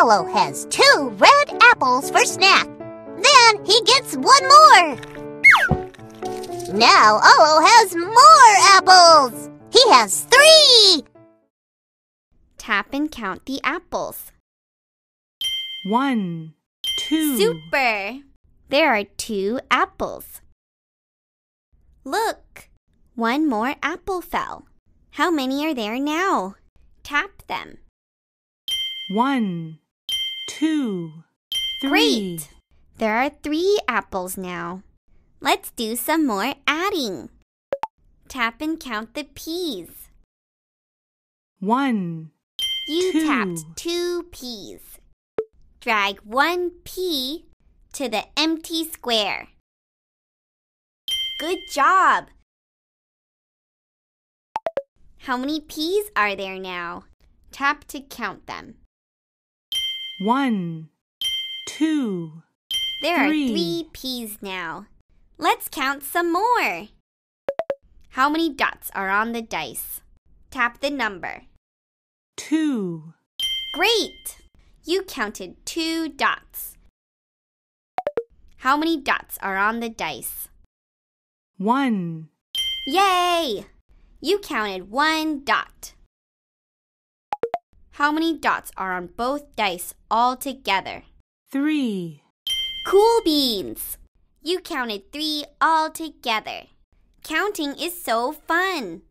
Olo has two red apples for snack. Then he gets one more. Now Olo has more apples. He has three. Tap and count the apples. One, two. Super! There are two apples. Look, one more apple fell. How many are there now? Tap them. One, two, three. Great! There are three apples now. Let's do some more adding. Tap and count the peas. One, You Two. tapped two peas. Drag one pea to the empty square. Good job! How many peas are there now? Tap to count them. One, two, There Three. are three peas now. Let's count some more. How many dots are on the dice? Tap the number. two. Great! You counted two dots. How many dots are on the dice? One, Yay! You counted one dot. How many dots are on both dice all together? three. Cool beans! You counted three all together. Counting is so fun.